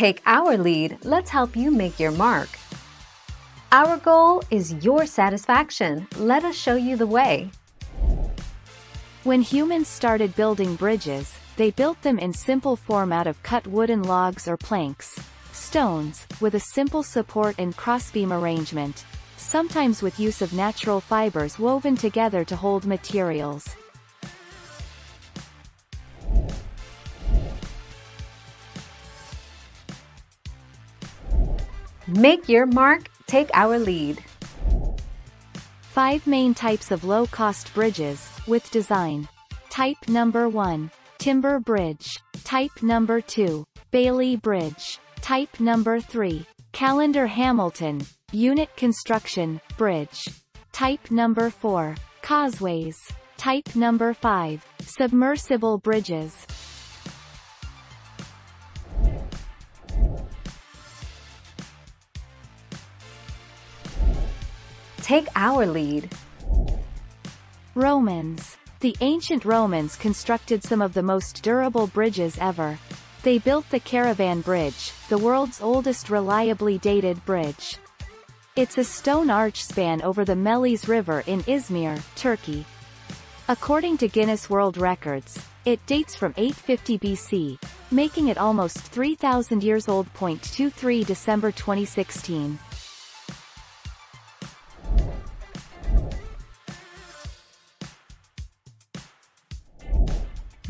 Take our lead, let's help you make your mark. Our goal is your satisfaction. Let us show you the way. When humans started building bridges, they built them in simple form out of cut wooden logs or planks, stones, with a simple support and crossbeam arrangement, sometimes with use of natural fibers woven together to hold materials. Make your mark, take our lead. Five main types of low-cost bridges, with design. Type number 1. Timber Bridge. Type number 2. Bailey Bridge. Type number 3. Callender Hamilton. Unit Construction, Bridge. Type number 4. Causeways. Type number 5. Submersible Bridges. Take our lead. Romans. The ancient Romans constructed some of the most durable bridges ever. They built the Caravan Bridge, the world's oldest reliably dated bridge. It's a stone arch span over the Meles River in Izmir, Turkey. According to Guinness World Records, it dates from 850 BC, making it almost 3,000 years old. 23 December 2016.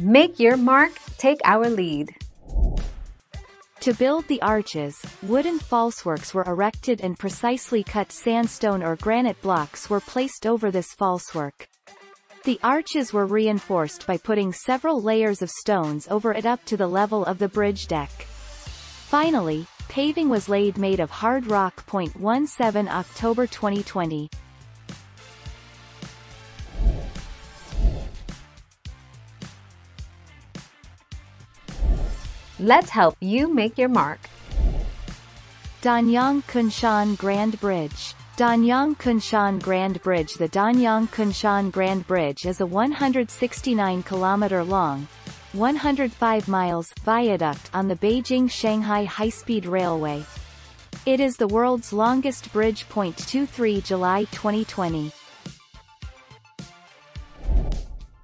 Make your mark, take our lead. To build the arches, wooden falseworks were erected and precisely cut sandstone or granite blocks were placed over this falsework. The arches were reinforced by putting several layers of stones over it up to the level of the bridge deck. Finally, paving was laid made of hard rock. 17 October 2020. Let's help you make your mark. Danyang Kunshan Grand Bridge Danyang Kunshan Grand Bridge The Danyang Kunshan Grand Bridge is a 169-kilometer long, 105 miles viaduct on the Beijing-Shanghai high-speed railway. It is the world's longest bridge. 23 July 2020.